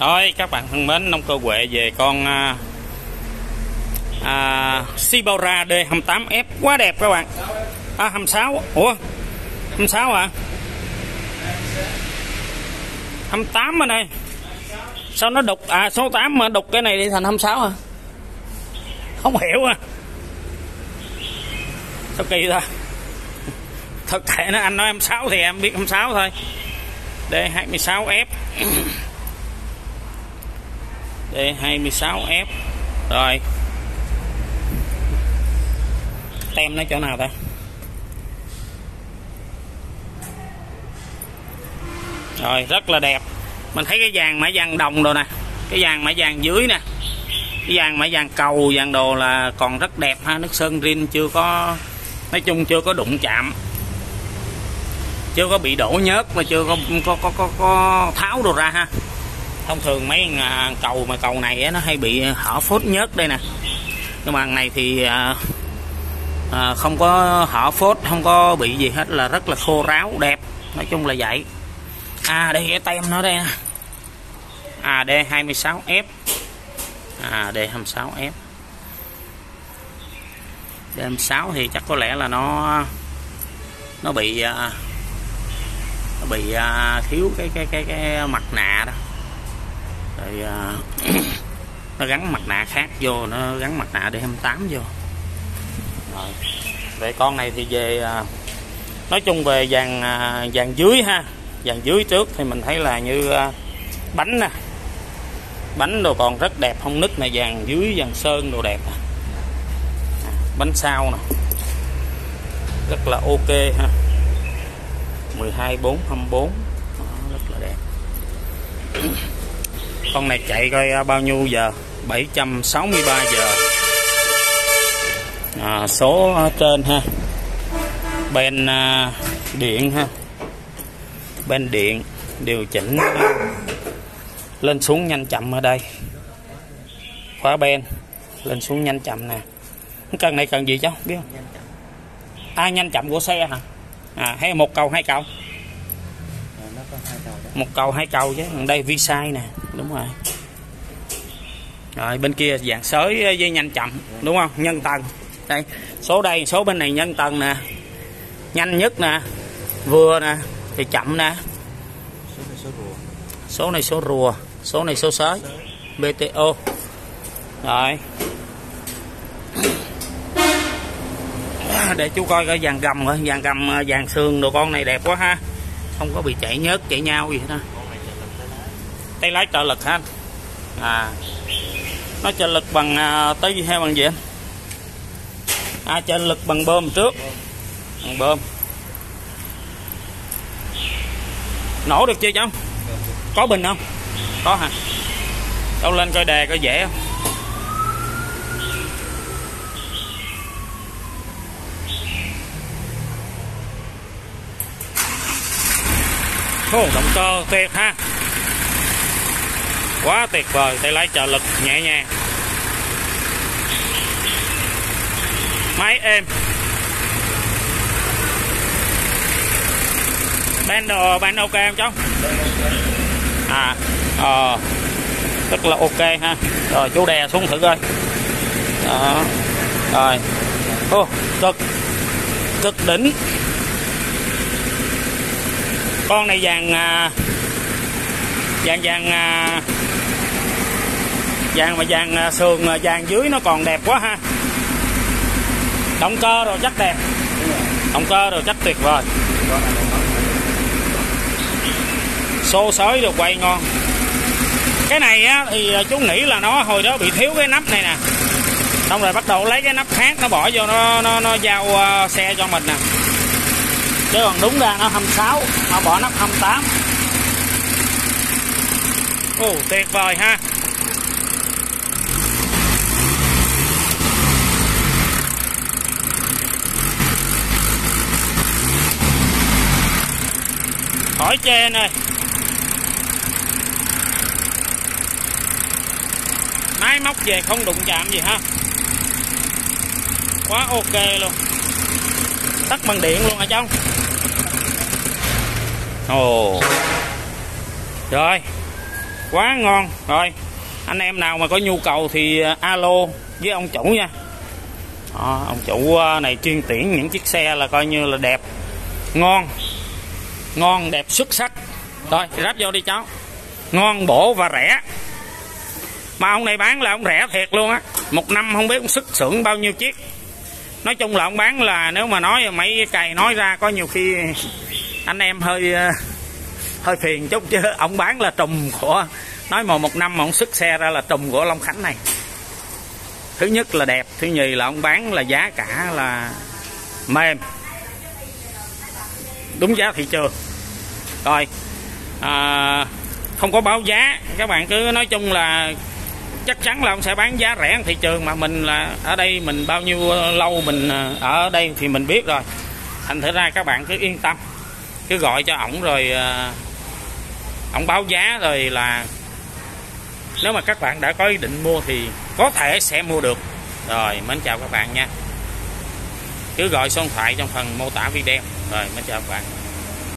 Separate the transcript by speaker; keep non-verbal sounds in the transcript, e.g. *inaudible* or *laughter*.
Speaker 1: Rồi các bạn thân mến, nông cơ Huệ về con à, à, Sibora D28F quá đẹp các bạn. À 26. Ủa? 26 à? 28 ở đây. Sao nó đục à số 8 mà đục cái này đi thành 26 à? Không hiểu à. Sao kỳ ta? Thực thể nó anh nói 26 thì em biết 26 thôi. D26F. D26F rồi. Tem nó chỗ nào ta? Rồi rất là đẹp. Mình thấy cái vàng mã vàng đồng rồi nè. Cái vàng mã vàng dưới nè. Cái vàng mã vàng cầu vàng đồ là còn rất đẹp ha. Nước sơn rin chưa có nói chung chưa có đụng chạm. Chưa có bị đổ nhớt mà chưa có có có có, có tháo đồ ra ha thông thường mấy à, cầu mà cầu này nó hay bị hở phốt nhớt đây nè. Nhưng mà này thì à, à, không có hở phốt không có bị gì hết là rất là khô ráo đẹp. Nói chung là vậy. À đây cái tem nó đây à d 26 f. À d 26 f. D 26 thì chắc có lẽ là nó nó bị à, nó bị thiếu cái cái cái cái mặt nạ đó rồi à, *clears throat* nó gắn mặt nạ khác vô nó gắn mặt nạ để 28 vô. Rồi về con này thì về à, nói chung về dàn à, dàn dưới ha. Dàn dưới trước thì mình thấy là như à, bánh nè. Bánh đồ còn rất đẹp không nứt này dàn dưới dàn sơn đồ đẹp. À, bánh sau nè. Rất là ok ha. 12 4 24 rất là đẹp. *clears throat* con này chạy coi à, bao nhiêu giờ? 763 giờ. À, số trên ha. Bên à, điện ha. Bên điện điều chỉnh lên xuống nhanh chậm ở đây. Khóa ben lên xuống nhanh chậm nè. Cần này cần gì cháu? Biết không? À nhanh chậm của xe hả? À hay một cầu hai cầu? Một cầu hai cầu chứ. Đây vi sai nè đúng rồi. Rồi, bên kia dạng sới dây nhanh chậm, đúng không? Nhân tầng đây, số đây, số bên này nhân tầng nè. Nhanh nhất nè. Vừa nè, thì chậm nè. Số này số rùa. Số này số sới. BTO rồi. Để chú coi cái dàn gầm rồi dàn gầm ờ, dàn xương đồ con này đẹp quá ha. Không có bị chảy nhớt, chảy nhau gì hết ha tay lái trợ lực ha à. Nó trợ lực bằng à, tới hay bằng gì anh? À trợ lực bằng bơm trước. Bằng bơm. Nổ được chưa cháu? Có bình không? Có hả? Đâu lên coi đề coi dễ không? Ồ, động cơ tuyệt ha quá tuyệt vời tay lái trợ lực nhẹ nhàng. Máy êm. Ban đồ ban ok không cháu? À ờ rất là ok ha. Rồi chú đè xuống thử coi. Đó rồi. Ô cực cực đỉnh. Con này vàng à, vàng vàng à, vàng mà vàng à, sườn vàng dưới nó còn đẹp quá ha. Động cơ rồi chắc đẹp. Động cơ rồi chắc tuyệt vời. Xô sới được quay ngon. Cái này á, thì à, chú nghĩ là nó hồi đó bị thiếu cái nắp này nè. Xong rồi bắt đầu lấy cái nắp khác nó bỏ vô nó nó, nó giao uh, xe cho mình nè. Chứ còn đúng ra nó 26 nó bỏ nắp 28 ồ tuyệt vời ha. Khỏi chê này, máy móc về không đụng chạm gì ha. Quá ok luôn. Tắt bằng điện luôn hả trong, ồ. Rồi quá ngon. Rồi anh em nào mà có nhu cầu thì à, alo với ông chủ nha. Đó, ông chủ à, này chuyên tuyển những chiếc xe là coi như là đẹp ngon ngon đẹp xuất sắc. Rồi ráp vô đi cháu. Ngon bổ và rẻ. Mà ông này bán là ông rẻ thiệt luôn á. Một năm không biết ông xuất xưởng bao nhiêu chiếc. Nói chung là ông bán là nếu mà nói mấy cày nói ra có nhiều khi anh em hơi à, hơi phiền chút chứ. Ông bán là trùm của nói mà một năm mà ông xuất xe ra là trùm của long khánh này. Thứ nhất là đẹp thứ nhì là ông bán là giá cả là mềm. Đúng giá thị trường. Rồi à, không có báo giá. Các bạn cứ nói chung là chắc chắn là ông sẽ bán giá rẻ thị trường mà mình là ở đây mình bao nhiêu lâu mình à, ở đây thì mình biết rồi. Thành thử ra các bạn cứ yên tâm. Cứ gọi cho ổng rồi à, ổng báo giá rồi là nếu mà các bạn đã có ý định mua thì có thể sẽ mua được. Rồi, mến chào các bạn nha. Cứ gọi số điện thoại trong phần mô tả video. Rồi, mến chào các bạn.